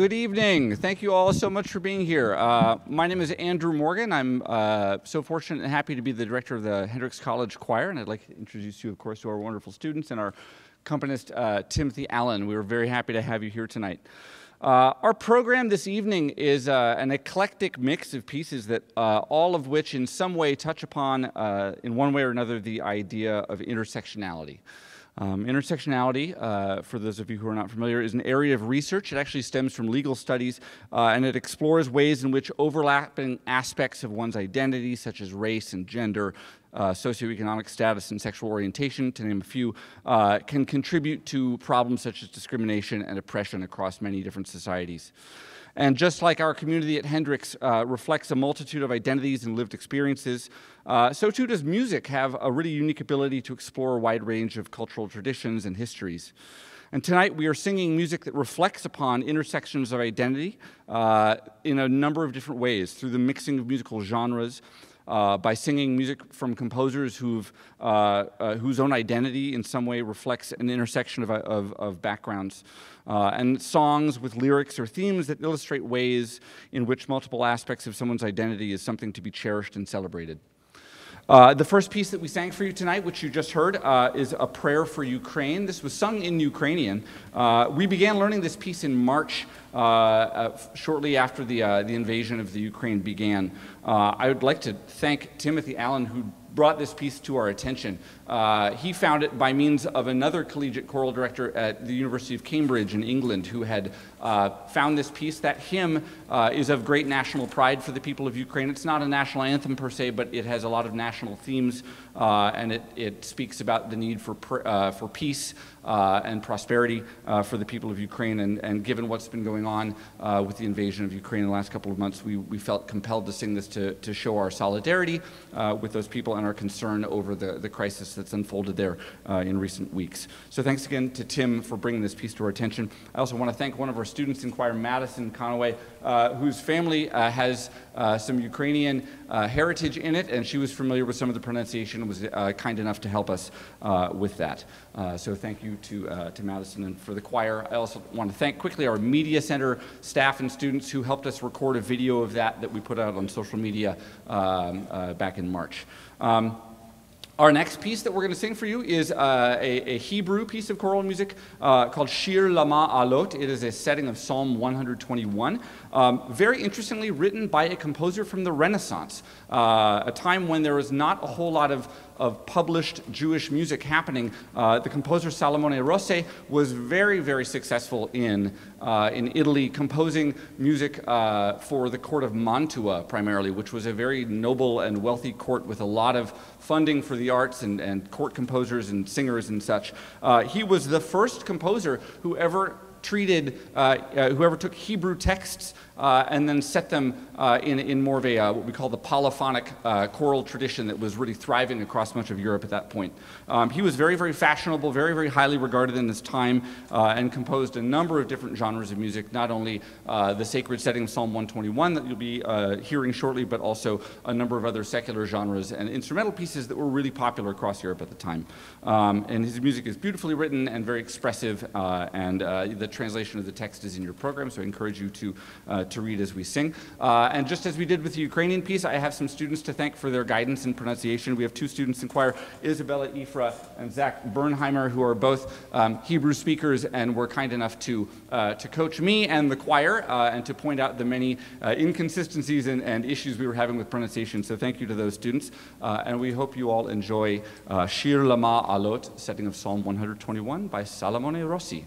Good evening. Thank you all so much for being here. Uh, my name is Andrew Morgan. I'm uh, so fortunate and happy to be the director of the Hendrix College Choir, and I'd like to introduce you, of course, to our wonderful students and our accompanist, uh, Timothy Allen. We are very happy to have you here tonight. Uh, our program this evening is uh, an eclectic mix of pieces that uh, all of which in some way touch upon, in one way or another, the idea of intersectionality. Um, intersectionality, uh, for those of you who are not familiar, is an area of research. It actually stems from legal studies, uh, and it explores ways in which overlapping aspects of one's identity, such as race and gender, uh, socioeconomic status, and sexual orientation, to name a few, uh, can contribute to problems such as discrimination and oppression across many different societies. And just like our community at Hendrix uh, reflects a multitude of identities and lived experiences, uh, so too does music have a really unique ability to explore a wide range of cultural traditions and histories. And tonight we are singing music that reflects upon intersections of identity uh, in a number of different ways through the mixing of musical genres, uh, by singing music from composers who've, uh, uh, whose own identity in some way reflects an intersection of, of, of backgrounds, uh, and songs with lyrics or themes that illustrate ways in which multiple aspects of someone's identity is something to be cherished and celebrated. Uh, the first piece that we sang for you tonight, which you just heard, uh, is A Prayer for Ukraine. This was sung in Ukrainian. Uh, we began learning this piece in March, uh, uh, shortly after the, the invasion of the Ukraine began. I would like to thank Timothy Allen, who brought this piece to our attention. He found it by means of another collegiate choral director at the University of Cambridge in England who had uh, found this piece. That hymn uh, is of great national pride for the people of Ukraine. It's not a national anthem per se, but it has a lot of national themes uh, and it, it speaks about the need for, uh, for peace uh, and prosperity for the people of Ukraine. And, and given what's been going on with the invasion of Ukraine in the last couple of months, we, we felt compelled to sing this to, to show our solidarity with those people and our concern over the, the crisis that's unfolded there in recent weeks. So thanks again to Tim for bringing this piece to our attention. I also want to thank one of our students in choir, Madison Conaway, uh, whose family uh, has uh, some Ukrainian heritage in it, and she was familiar with some of the pronunciation and was kind enough to help us with that. so thank you to, to Madison and for the choir. I also want to thank quickly our Media Center staff and students who helped us record a video of that that we put out on social media um, back in March. Um, our next piece that we're going to sing for you is uh, a, a, Hebrew piece of choral music uh, called Shir Lama Alot. It is a setting of Psalm 121. Um, very interestingly, written by a composer from the Renaissance, uh, a time when there was not a whole lot of of published Jewish music happening. Uh, the composer Salomone Rossi was very, very successful in, uh, in Italy, composing music uh, for the court of Mantua primarily, which was a very noble and wealthy court with a lot of funding for the arts and, and court composers and singers and such. Uh, he was the first composer who ever treated, uh, uh, whoever took Hebrew texts uh, and then set them uh, in, in more of a, uh, what we call the polyphonic uh, choral tradition that was really thriving across much of Europe at that point. Um, he was very, very fashionable, very, very highly regarded in his time, and composed a number of different genres of music, not only the sacred setting of Psalm 121 that you'll be hearing shortly, but also a number of other secular genres and instrumental pieces that were really popular across Europe at the time. Um, and his music is beautifully written and very expressive, and the translation of the text is in your program, so I encourage you to, uh, to read as we sing. Uh, and just as we did with the Ukrainian piece, I have some students to thank for their guidance and pronunciation. We have two students in choir, Isabella Ifra and Zach Bernheimer, who are both um, Hebrew speakers and were kind enough to, uh, to coach me and the choir uh, and to point out the many inconsistencies and, and, issues we were having with pronunciation. So thank you to those students. And we hope you all enjoy Shir Lama Alot, setting of Psalm 121 by Salomone Rossi.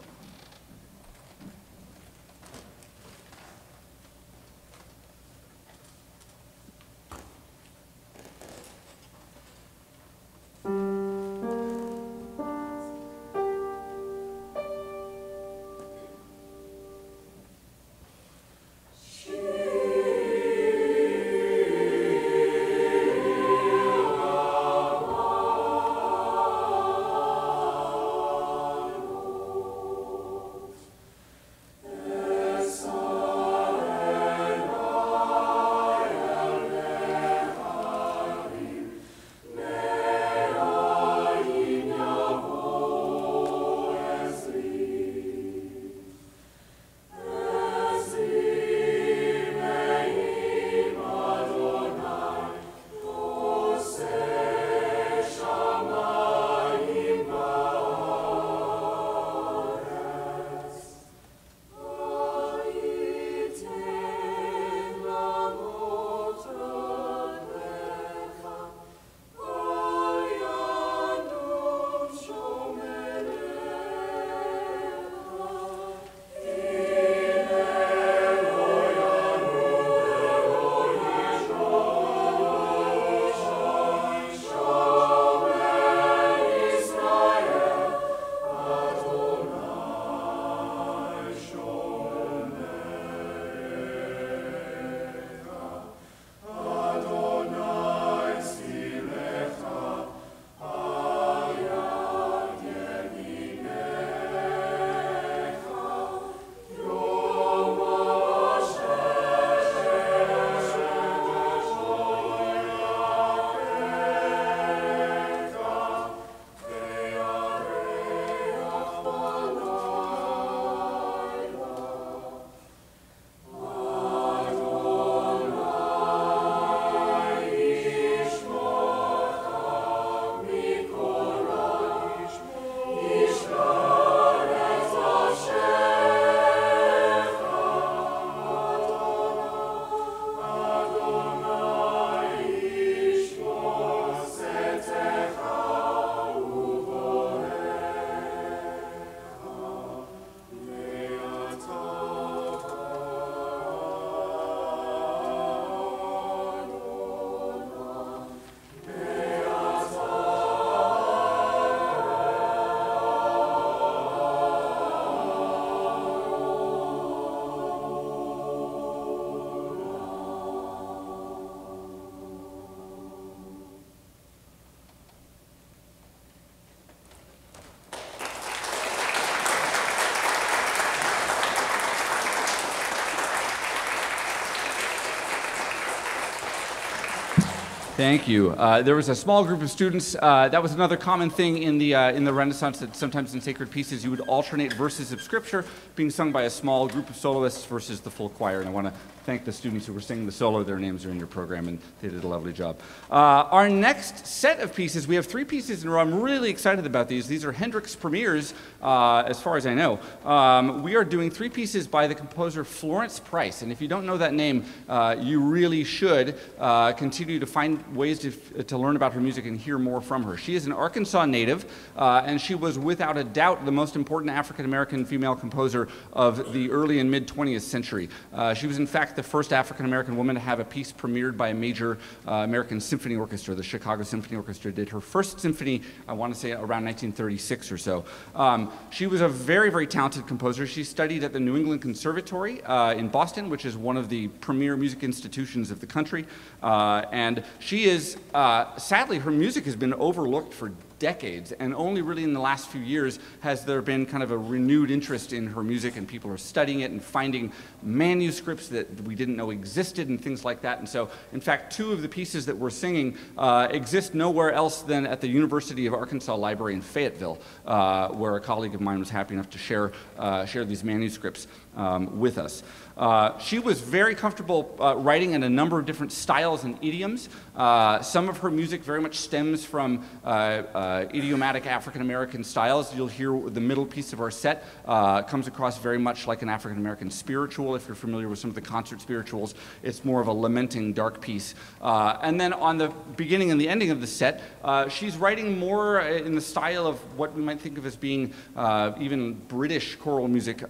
Thank you. Uh, there was a small group of students. Uh, that was another common thing in the uh, in the Renaissance. That sometimes in sacred pieces you would alternate verses of scripture being sung by a small group of soloists versus the full choir. And I want to thank the students who were singing the solo. Their names are in your program, and they did a lovely job. Uh, our next set of pieces, we have three pieces in a row. I'm really excited about these. These are Hendrix premieres, uh, as far as I know. Um, we are doing three pieces by the composer Florence Price, and if you don't know that name, uh, you really should continue to find ways to, to learn about her music and hear more from her. She is an Arkansas native, uh, and she was without a doubt the most important African American female composer of the early and mid 20th century. Uh, she was, in fact, the first African American woman to have a piece premiered by a major uh, American symphony orchestra. The Chicago Symphony Orchestra did her first symphony, I want to say around 1936 or so. Um, she was a very, very talented composer. She studied at the New England Conservatory uh, in Boston, which is one of the premier music institutions of the country. Uh, and she is, uh, sadly, her music has been overlooked for decades, and only really in the last few years has there been kind of a renewed interest in her music, and people are studying it and finding manuscripts that we didn't know existed and things like that. And so, in fact, two of the pieces that we're singing uh, exist nowhere else than at the University of Arkansas Library in Fayetteville, uh, where a colleague of mine was happy enough to share, uh, share these manuscripts um, with us. Uh, she was very comfortable uh, writing in a number of different styles and idioms. Uh, some of her music very much stems from uh, uh, idiomatic African American styles. You'll hear the middle piece of our set comes across very much like an African American spiritual. If you're familiar with some of the concert spirituals, it's more of a lamenting, dark piece. and then on the beginning and the ending of the set, she's writing more in the style of what we might think of as being even British choral music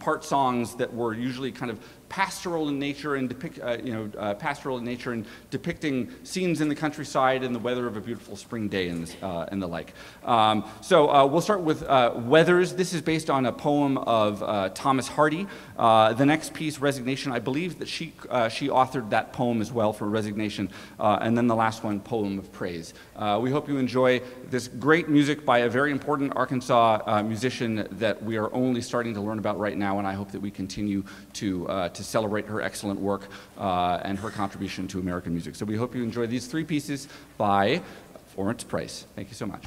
part songs that were usually kind of pastoral in nature and depict, uh, you know, uh, pastoral in nature and depicting scenes in the countryside and the weather of a beautiful spring day and, uh, and the like. Um, so uh, we'll start with uh, Weathers. This is based on a poem of uh, Thomas Hardy. the next piece, Resignation, I believe that she, she authored that poem as well for Resignation. and then the last one, Poem of Praise. we hope you enjoy this great music by a very important Arkansas musician that we are only starting to learn about right now, and I hope that we continue to, to celebrate her excellent work uh, and her contribution to American music. So we hope you enjoy these three pieces by Florence Price. Thank you so much.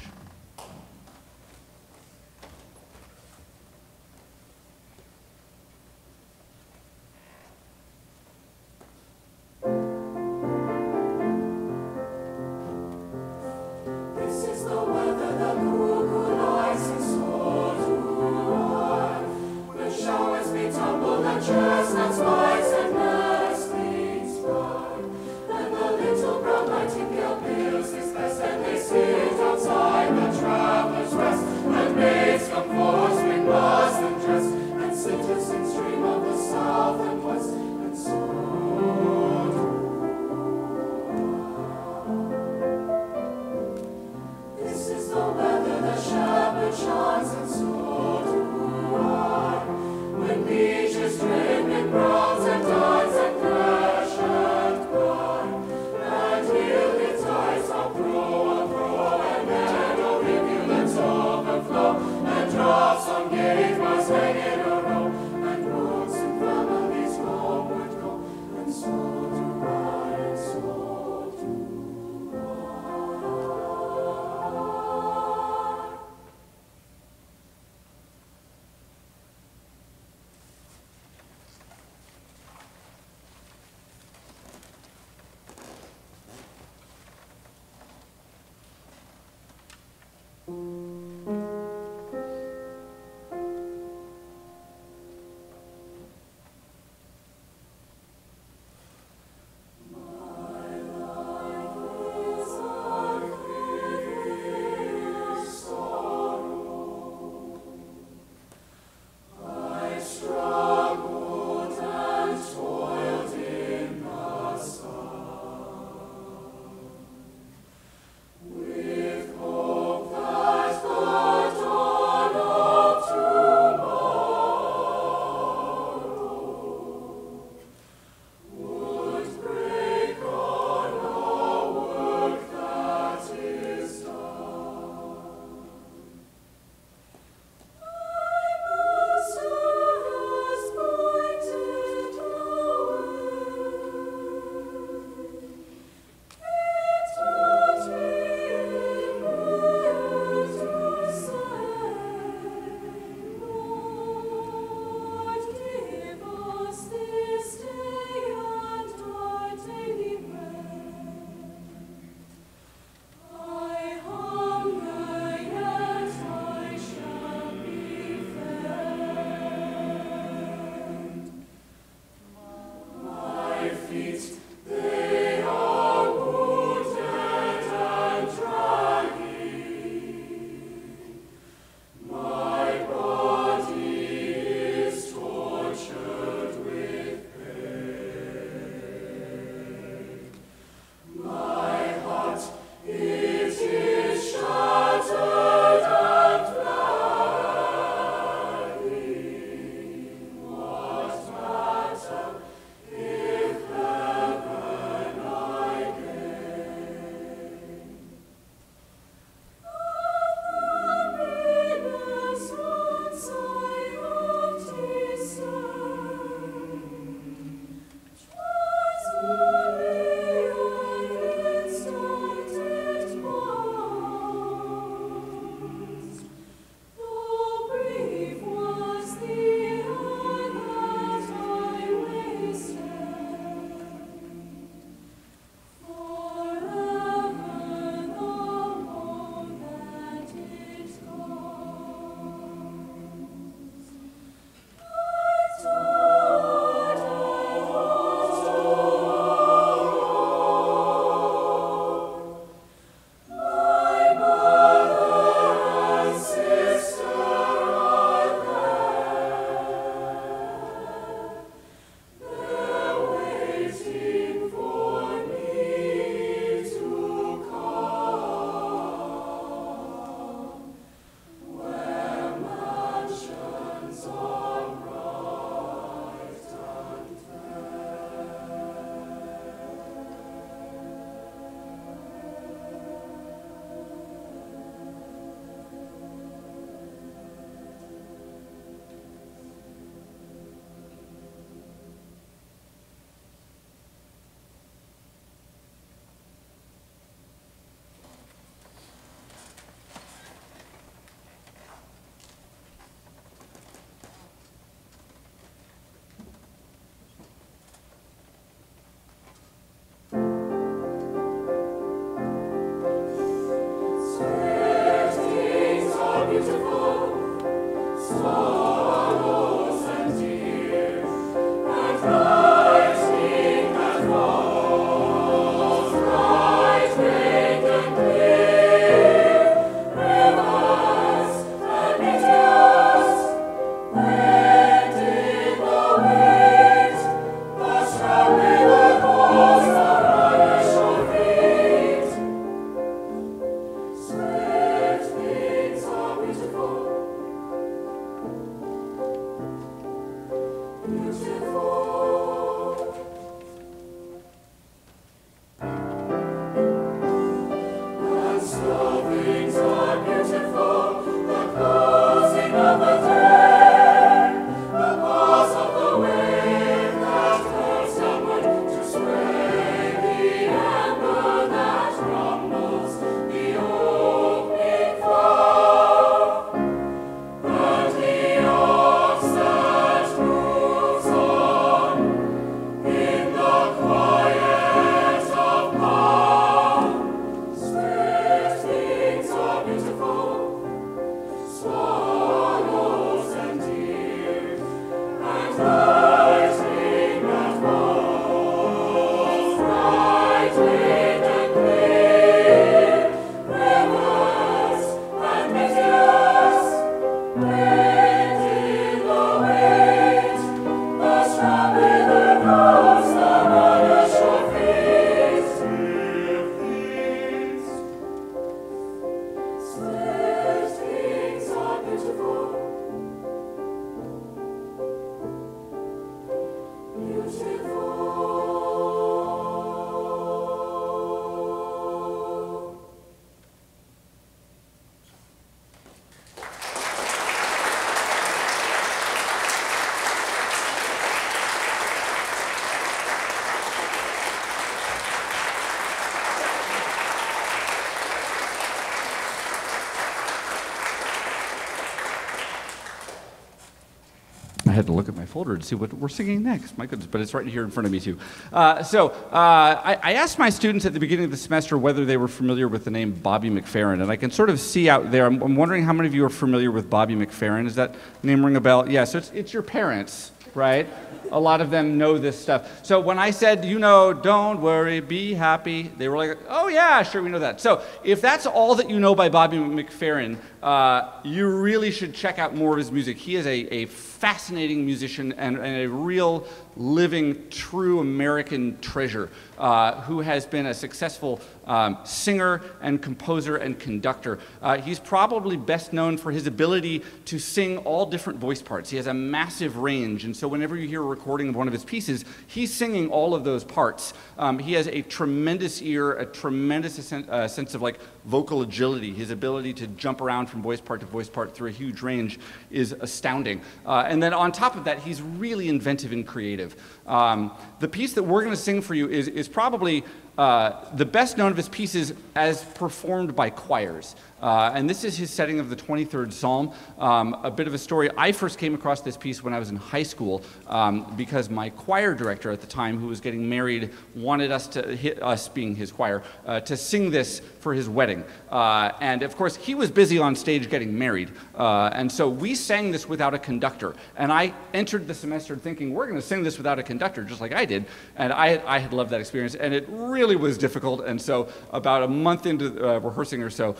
To look at my folder to see what we're singing next. My goodness, but it's right here in front of me too. Uh, so uh, I, I, asked my students at the beginning of the semester whether they were familiar with the name Bobby McFerrin, and I can sort of see out there. I'm, I'm wondering how many of you are familiar with Bobby McFerrin. Is that name ring a bell? Yeah. So it's, it's your parents, right? A lot of them know this stuff. So when I said, you know, don't worry, be happy, they were like, oh yeah, sure, we know that. So if that's all that you know by Bobby McFerrin, uh, you really should check out more of his music. He is a, a fascinating musician and, and a real living, true American treasure uh, who has been a successful um, singer and composer and conductor. Uh, he's probably best known for his ability to sing all different voice parts. He has a massive range, and so whenever you hear a recording of one of his pieces, he's singing all of those parts. Um, he has a tremendous ear, a tremendous uh, sense of like vocal agility. His ability to jump around from voice part to voice part through a huge range is astounding. Uh, and then on top of that, he's really inventive and creative. Um, the piece that we're going to sing for you is, is probably uh, the best known of his pieces as performed by choirs. Uh, and this is his setting of the 23rd Psalm. Um, a bit of a story. I first came across this piece when I was in high school um, because my choir director at the time, who was getting married, wanted us to, us being his choir, uh, to sing this for his wedding. Uh, and of course, he was busy on stage getting married. Uh, and so we sang this without a conductor. And I entered the semester thinking, we're going to sing this without a conductor, just like I did. And I, I had loved that experience. And it really was difficult. And so about a month into uh, rehearsing or so,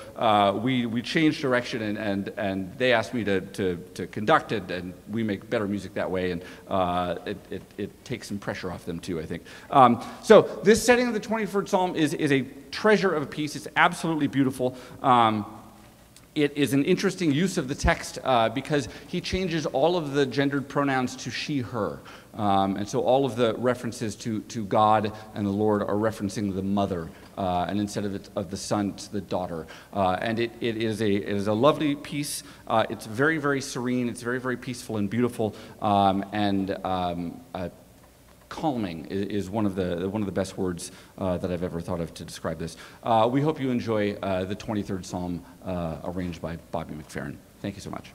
we, we changed direction and, and, and they asked me to, to, to conduct it and we make better music that way and uh, it, it, it, takes some pressure off them too, I think. Um, so this setting of the 23rd Psalm is, is a treasure of a piece. It's absolutely beautiful. Um, it is an interesting use of the text uh, because he changes all of the gendered pronouns to she, her. Um, and so all of the references to, to God and the Lord are referencing the mother uh, and instead of, it, of the son, to the daughter. Uh, and it, it, is a, it is a lovely piece. Uh, it's very, very serene. It's very, very peaceful and beautiful. Um, and um, uh, calming is, one, of the, one of the best words uh, that I've ever thought of to describe this. Uh, we hope you enjoy the 23rd Psalm arranged by Bobby McFerrin. Thank you so much.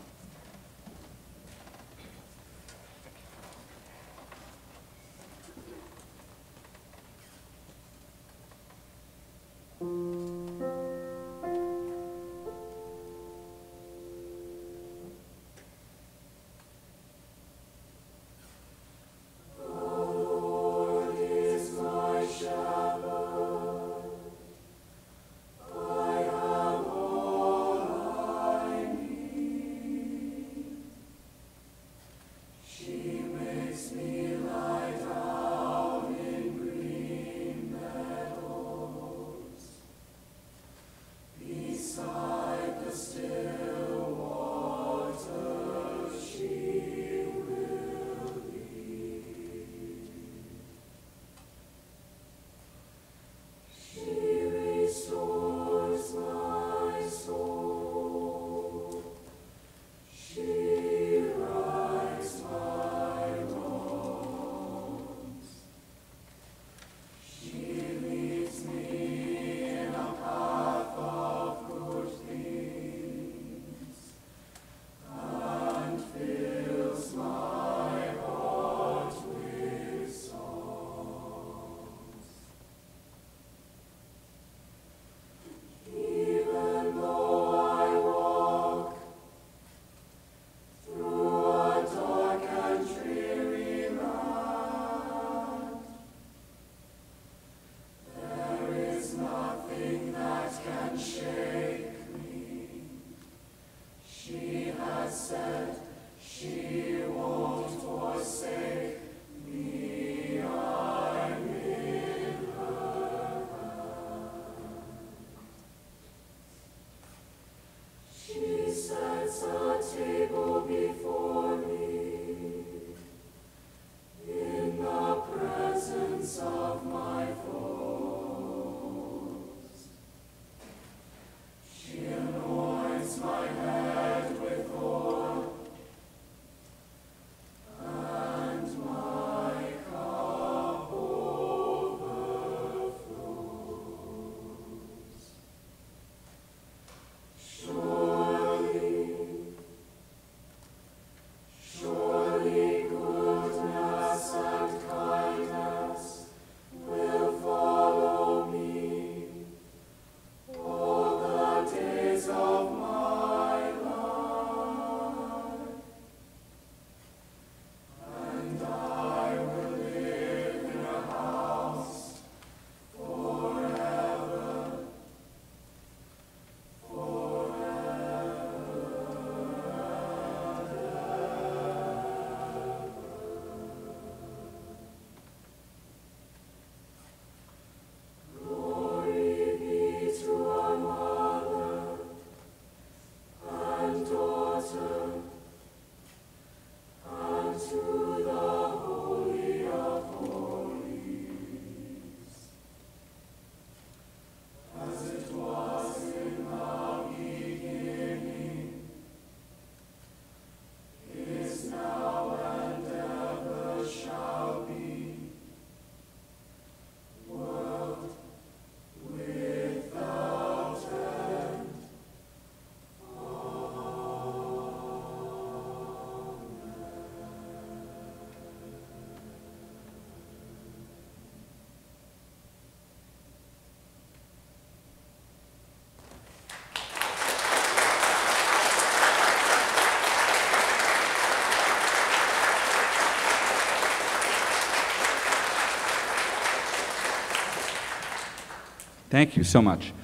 Thank you so much.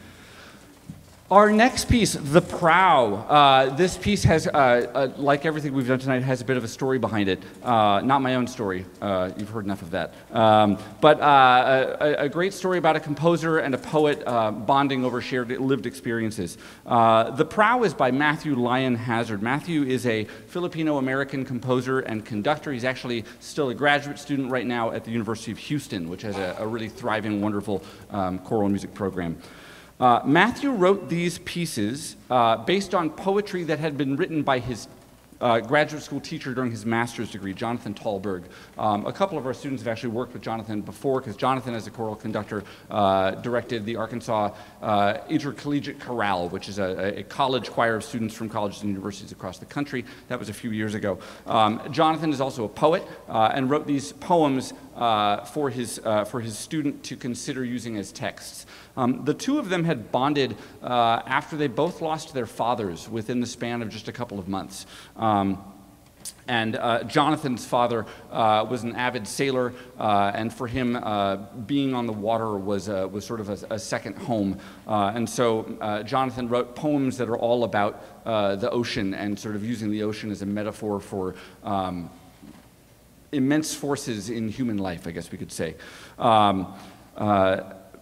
Our next piece, The Prow. Uh, this piece has, uh, uh, like everything we've done tonight, has a bit of a story behind it. Uh, not my own story. Uh, you've heard enough of that. Um, but uh, a, a, great story about a composer and a poet bonding over shared lived experiences. the Prow is by Matthew Lyon Hazard. Matthew is a Filipino-American composer and conductor. He's actually still a graduate student right now at the University of Houston, which has a, a really thriving, wonderful um, choral music program. Uh, Matthew wrote these pieces uh, based on poetry that had been written by his uh, graduate school teacher during his master's degree, Jonathan Talberg. Um, a couple of our students have actually worked with Jonathan before because Jonathan, as a choral conductor, uh, directed the Arkansas uh, Intercollegiate Chorale, which is a, a, college choir of students from colleges and universities across the country. That was a few years ago. Um, Jonathan is also a poet uh, and wrote these poems uh, for, his, uh, for his student to consider using as texts. Um, the two of them had bonded uh, after they both lost their fathers within the span of just a couple of months. Um, and uh, Jonathan's father uh, was an avid sailor, uh, and for him, uh, being on the water was, uh, was sort of a, a second home. Uh, and so Jonathan wrote poems that are all about the ocean and sort of using the ocean as a metaphor for um, immense forces in human life, I guess we could say. Um,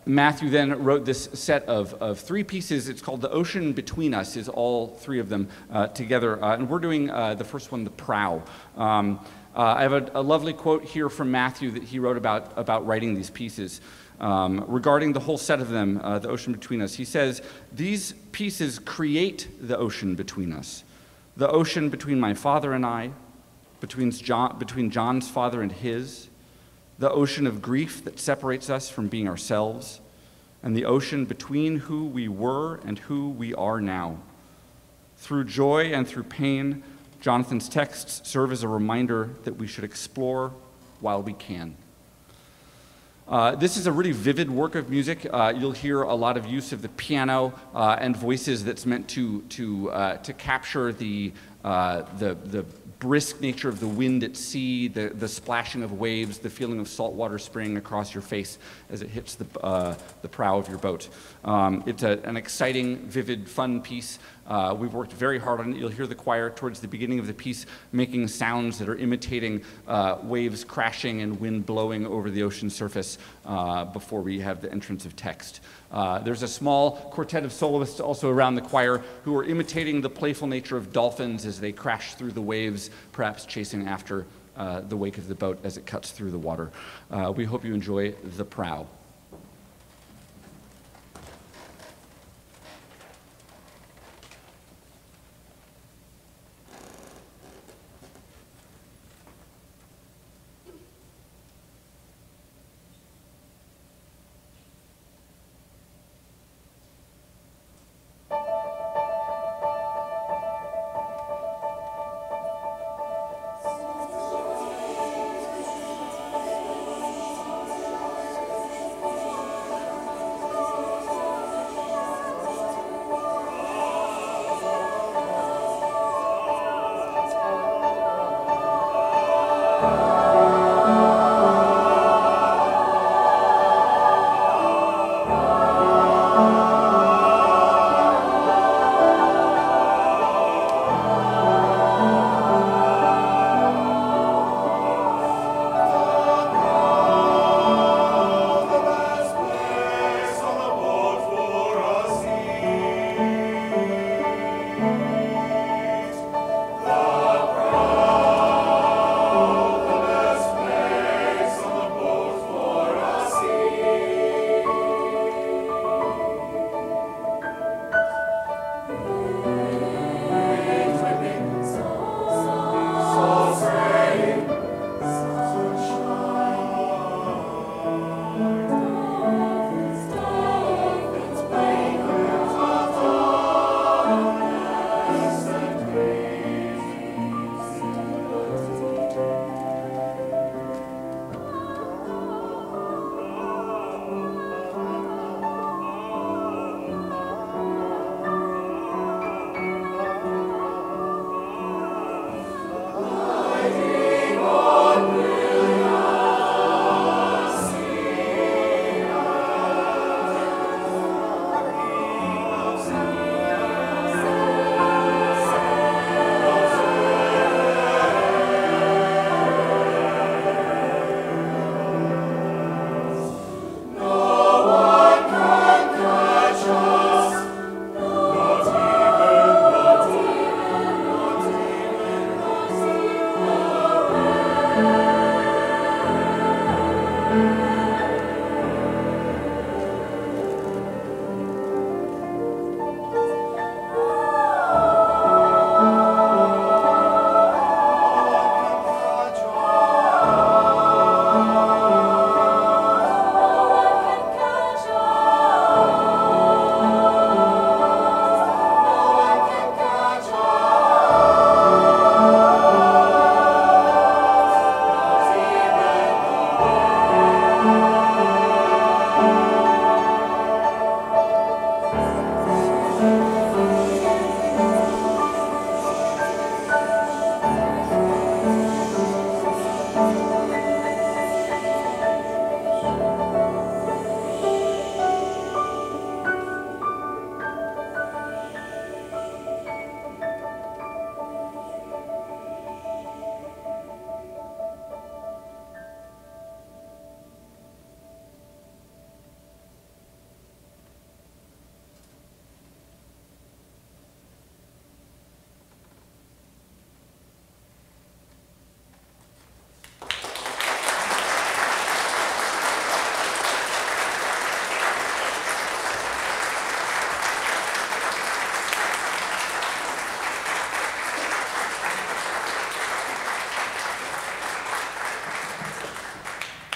Matthew then wrote this set of, of three pieces. It's called The Ocean Between Us, is all three of them uh, together. Uh, and we're doing uh, the first one, The Prow. Um, uh, I have a, a, lovely quote here from Matthew that he wrote about, about writing these pieces. Um, regarding the whole set of them, uh, The Ocean Between Us, he says, These pieces create the ocean between us. The ocean between my father and I, between, John, between John's father and his, the ocean of grief that separates us from being ourselves, and the ocean between who we were and who we are now. Through joy and through pain, Jonathan's texts serve as a reminder that we should explore while we can. Uh, this is a really vivid work of music. Uh, you'll hear a lot of use of the piano uh, and voices that's meant to, to, uh, to capture the, uh, the, the brisk nature of the wind at sea, the, the splashing of waves, the feeling of salt water spraying across your face as it hits the, uh, the prow of your boat. Um, it's a, an exciting, vivid, fun piece. Uh, we've worked very hard on it. You'll hear the choir towards the beginning of the piece making sounds that are imitating uh, waves crashing and wind blowing over the ocean surface uh, before we have the entrance of text. Uh, there's a small quartet of soloists also around the choir who are imitating the playful nature of dolphins as they crash through the waves, perhaps chasing after uh, the wake of the boat as it cuts through the water. Uh, we hope you enjoy The Prow.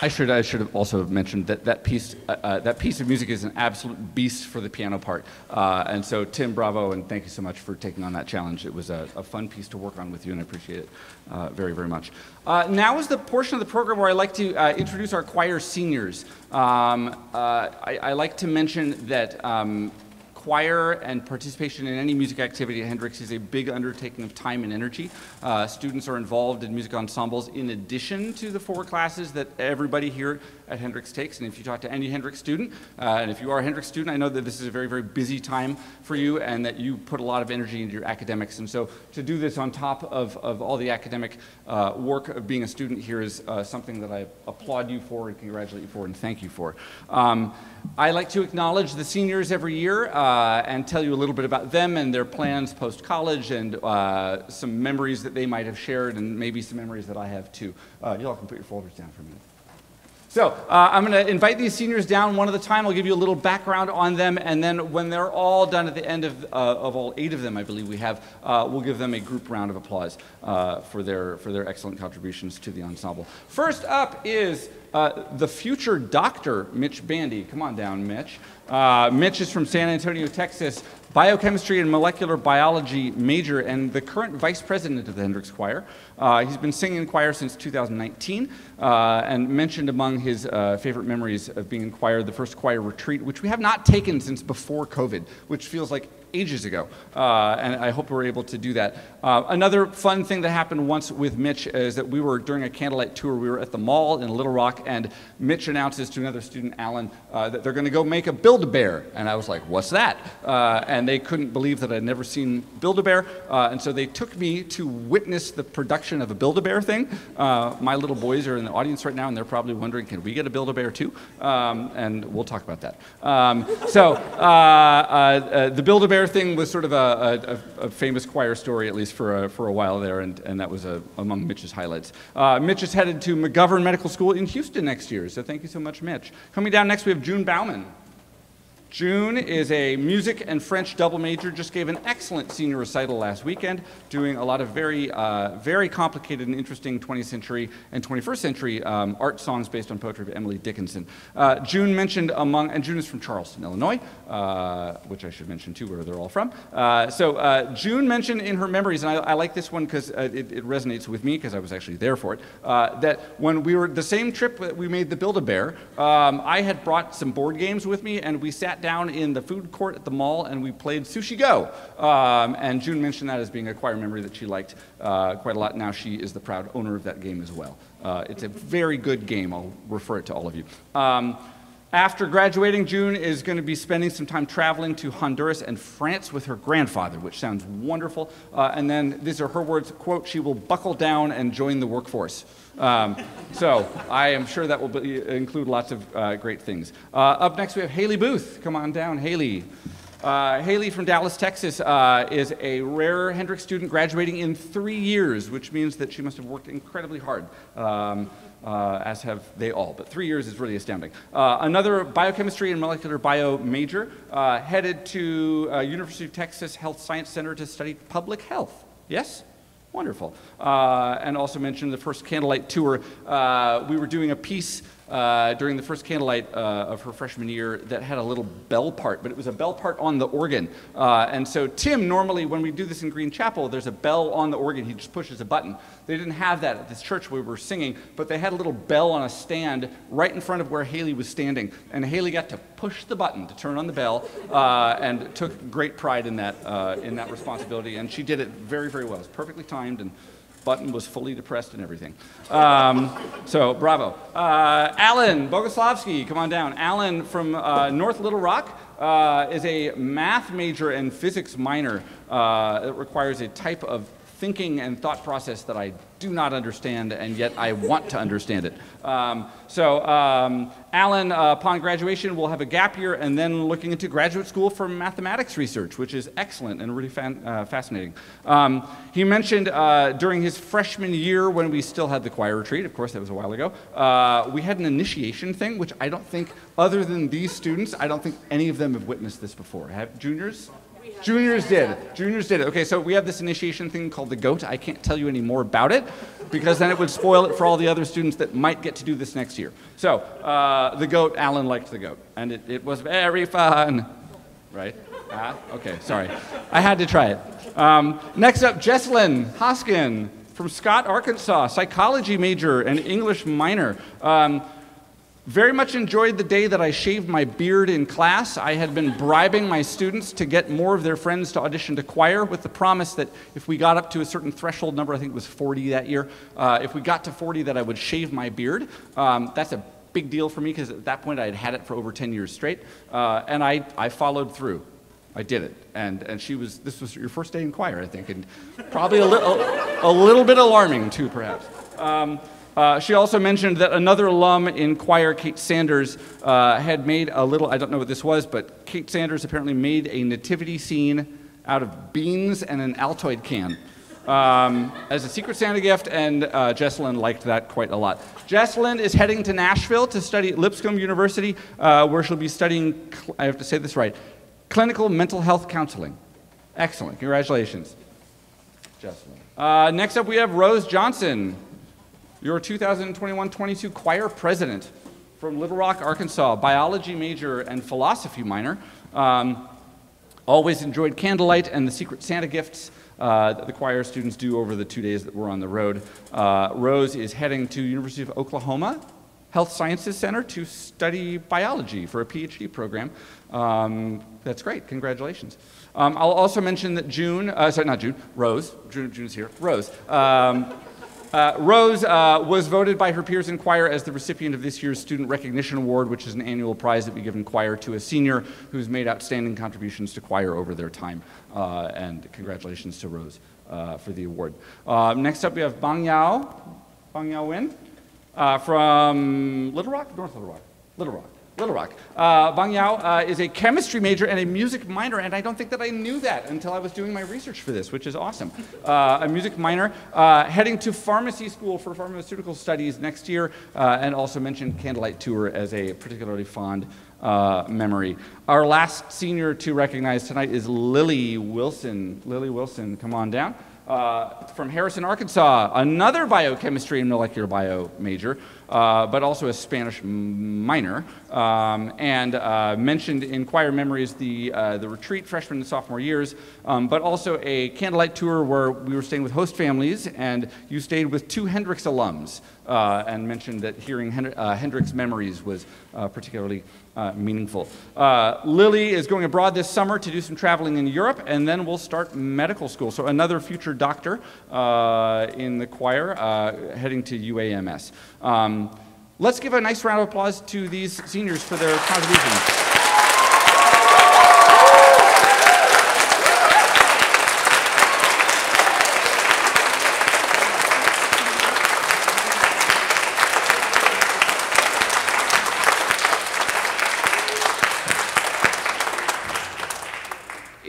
I should I should have also mentioned that that piece uh, uh, that piece of music is an absolute beast for the piano part, uh, and so Tim, bravo, and thank you so much for taking on that challenge. It was a, a fun piece to work on with you, and I appreciate it uh, very very much. Uh, now is the portion of the program where I like to uh, introduce our choir seniors. Um, I, I, like to mention that. Um, choir and participation in any music activity at Hendrix is a big undertaking of time and energy. Uh, students are involved in music ensembles in addition to the four classes that everybody here at Hendrix takes. And if you talk to any Hendrix student, uh, and if you are a Hendrix student, I know that this is a very, very busy time for you and that you put a lot of energy into your academics. And so to do this on top of, of all the academic uh, work of being a student here is uh, something that I applaud you for and congratulate you for and thank you for. Um, I like to acknowledge the seniors every year uh, and tell you a little bit about them and their plans post-college and uh, some memories that they might have shared and maybe some memories that I have too. Uh, you all can put your folders down for a minute. So uh, I'm going to invite these seniors down one at a time. I'll give you a little background on them, and then when they're all done at the end of, uh, of all eight of them, I believe we have, uh, we'll give them a group round of applause uh, for, their, for their excellent contributions to the ensemble. First up is uh, the future doctor, Mitch Bandy. Come on down, Mitch. Uh, Mitch is from San Antonio, Texas, biochemistry and molecular biology major, and the current vice president of the Hendrix Choir. Uh, he's been singing in choir since 2019, uh, and mentioned among his uh, favorite memories of being in choir the first choir retreat, which we have not taken since before COVID, which feels like ages ago, uh, and I hope we're able to do that. Uh, another fun thing that happened once with Mitch is that we were during a candlelight tour. We were at the mall in Little Rock, and Mitch announces to another student, Alan, uh, that they're going to go make a Build-A-Bear, and I was like, "What's that?" Uh, and they couldn't believe that I'd never seen Build-A-Bear, uh, and so they took me to witness the production of a Build-A-Bear thing. Uh, my little boys are in the audience right now, and they're probably wondering, "Can we get a Build-A-Bear too?" Um, and we'll talk about that. Um, so the Build-A-Bear thing was sort of a, a, a, famous choir story, at least for a, for a while there, and, and that was a, among Mitch's highlights. Uh, Mitch is headed to McGovern Medical School in Houston next year, so thank you so much, Mitch. Coming down next, we have June Bauman. June is a music and French double major, just gave an excellent senior recital last weekend, doing a lot of very, uh, very complicated and interesting 20th century and 21st century um, art songs based on poetry of Emily Dickinson. Uh, June mentioned among, and June is from Charleston, Illinois, uh, which I should mention too, where they're all from. Uh, so uh, June mentioned in her memories, and I, I like this one because uh, it, it, resonates with me because I was actually there for it, that when we were, the same trip that we made the Build-A-Bear, um, I had brought some board games with me and we sat down in the food court at the mall and we played Sushi Go. Um, and June mentioned that as being a choir memory that she liked uh, quite a lot. Now she is the proud owner of that game as well. Uh, it's a very good game. I'll refer it to all of you. Um, after graduating, June is going to be spending some time traveling to Honduras and France with her grandfather, which sounds wonderful. Uh, and then these are her words, quote, she will buckle down and join the workforce. Um, so I am sure that will be, include lots of uh, great things. Uh, up next, we have Haley Booth. Come on down, Haley. Uh, Haley from Dallas, Texas, uh, is a rare Hendrix student graduating in three years, which means that she must have worked incredibly hard. Um, uh, as have they all, but three years is really astounding. Uh, another biochemistry and molecular bio major headed to University of Texas Health Science Center to study public health. Yes? Wonderful. Uh, and also mentioned the first candlelight tour. Uh, we were doing a piece uh, during the first candlelight uh, of her freshman year that had a little bell part, but it was a bell part on the organ. Uh, and so Tim, normally when we do this in Greene Chapel, there's a bell on the organ. He just pushes a button. They didn't have that at this church where we were singing, but they had a little bell on a stand right in front of where Haley was standing. And Haley got to push the button to turn on the bell uh, and took great pride in that, uh, in that responsibility. And she did it very, very well. It was perfectly timed and button was fully depressed and everything. Um, so bravo. Uh, Alan Bogoslavsky, come on down. Alan from uh, North Little Rock uh, is a math major and physics minor. Uh, it requires a type of thinking and thought process that I do not understand, and yet I want to understand it. Um, so, um, Alan, uh, upon graduation, will have a gap year and then looking into graduate school for mathematics research, which is excellent and really fan, uh, fascinating. Um, he mentioned uh, during his freshman year, when we still had the choir retreat, of course, that was a while ago, uh, we had an initiation thing, which I don't think, other than these students, I don't think any of them have witnessed this before. Have juniors? Juniors did. Juniors did it. Okay, so we have this initiation thing called the GOAT. I can't tell you any more about it because then it would spoil it for all the other students that might get to do this next year. So, uh, the GOAT, Alan liked the GOAT, and it, it was very fun. Right? Ah, okay, sorry. I had to try it. Um, next up, Jesslyn Hoskin from Scott, Arkansas, psychology major and English minor. Um, very much enjoyed the day that I shaved my beard in class. I had been bribing my students to get more of their friends to audition to choir with the promise that if we got up to a certain threshold number, I think it was 40 that year, uh, if we got to 40, that I would shave my beard. Um, that's a big deal for me because at that point I had had it for over 10 years straight. Uh, and I, I followed through. I did it. And, and she was, this was your first day in choir, I think, and probably a, li- a, little bit alarming too, perhaps. Um, uh, she also mentioned that another alum in choir, Kate Sanders, uh, had made a little, I don't know what this was, but Kate Sanders apparently made a nativity scene out of beans and an Altoid can um, as a Secret Santa gift, and uh, Jesselyn liked that quite a lot. Jesselyn is heading to Nashville to study at Lipscomb University, uh, where she'll be studying, I have to say this right, clinical mental health counseling. Excellent. Congratulations, Jesselyn. Uh, next up, we have Rose Johnson your 2021-22 choir president from Little Rock, Arkansas, biology major and philosophy minor. Um, always enjoyed candlelight and the Secret Santa gifts uh, that the choir students do over the two days that we're on the road. Uh, Rose is heading to University of Oklahoma Health Sciences Center to study biology for a PhD program. Um, that's great. Congratulations. Um, I'll also mention that June, uh, sorry, not June, Rose, June, June's here, Rose. Um, uh, Rose uh, was voted by her peers in choir as the recipient of this year's Student Recognition Award, which is an annual prize that we give in choir to a senior who's made outstanding contributions to choir over their time. Uh, and congratulations to Rose uh, for the award. Uh, next up, we have Bang Yao. Bang Yao Win uh, from Little Rock, North Little Rock, Little Rock. Little Rock. Uh, Bang Yao uh, is a chemistry major and a music minor, and I don't think that I knew that until I was doing my research for this, which is awesome. Uh, a music minor, uh, heading to pharmacy school for pharmaceutical studies next year, uh, and also mentioned Candlelight Tour as a particularly fond uh, memory. Our last senior to recognize tonight is Lily Wilson. Lily Wilson, come on down. Uh, from Harrison, Arkansas, another biochemistry and molecular bio major, uh, but also a Spanish minor. Um, and uh, mentioned in choir memories the, uh, the retreat freshman and sophomore years, um, but also a candlelight tour where we were staying with host families, and you stayed with two Hendrix alums, uh, and mentioned that hearing Hendrix memories was particularly uh, meaningful. Uh, Lily is going abroad this summer to do some traveling in Europe, and then we'll start medical school. So, another future doctor uh, in the choir uh, heading to UAMS. Um, let's give a nice round of applause to these seniors for their contributions.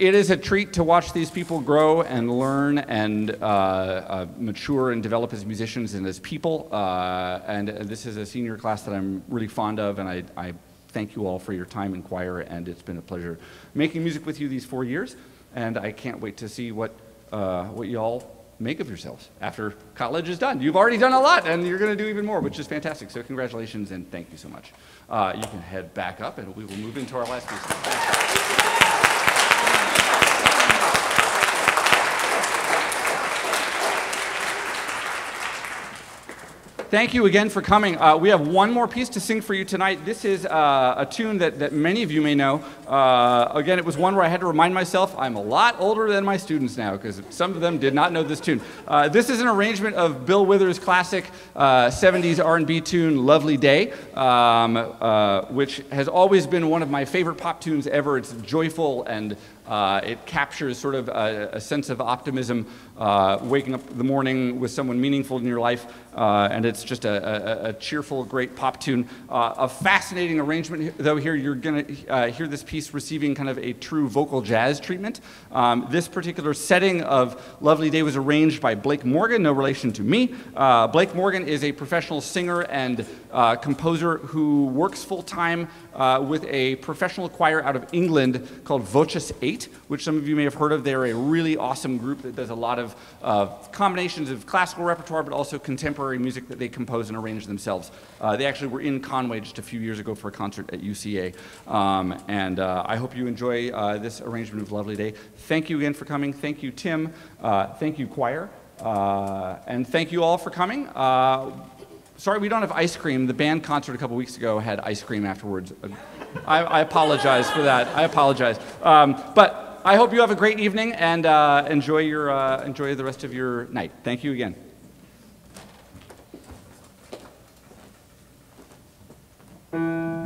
It is a treat to watch these people grow and learn and uh, uh, mature and develop as musicians and as people. Uh, and this is a senior class that I'm really fond of, and I, I, thank you all for your time in choir. And it's been a pleasure making music with you these four years. And I can't wait to see what uh, what you all make of yourselves after college is done. You've already done a lot, and you're going to do even more, which is fantastic. So congratulations and thank you so much. Uh, you can head back up, and we will move into our last piece. Thank you again for coming. Uh, we have one more piece to sing for you tonight. This is uh, a tune that, that many of you may know. Uh, again, it was one where I had to remind myself I'm a lot older than my students now because some of them did not know this tune. Uh, this is an arrangement of Bill Withers' classic 70s uh, R&B tune "Lovely Day," um, uh, which has always been one of my favorite pop tunes ever. It's joyful and uh, it captures sort of a, a sense of optimism, uh, waking up the morning with someone meaningful in your life, uh, and it's just a, a, a, cheerful, great pop tune. Uh, a fascinating arrangement, though. Here you're going to uh, hear this piece receiving kind of a true vocal jazz treatment. Um, this particular setting of "Lovely Day" was arranged by Blake Morgan, no relation to me. Uh, Blake Morgan is a professional singer and composer who works full time with a professional choir out of England called Voces 8. Which some of you may have heard of. They're a really awesome group that does a lot of uh, combinations of classical repertoire, but also contemporary music that they compose and arrange themselves. Uh, they actually were in Conway just a few years ago for a concert at UCA. Um, and uh, I hope you enjoy uh, this arrangement of Lovely Day. Thank you again for coming. Thank you, Tim. Uh, thank you, choir. Uh, and thank you all for coming. sorry we don't have ice cream. The band concert a couple weeks ago had ice cream afterwards. I, I, apologize for that. I apologize. Um, but I hope you have a great evening and uh, enjoy, your, uh, enjoy the rest of your night. Thank you again. Música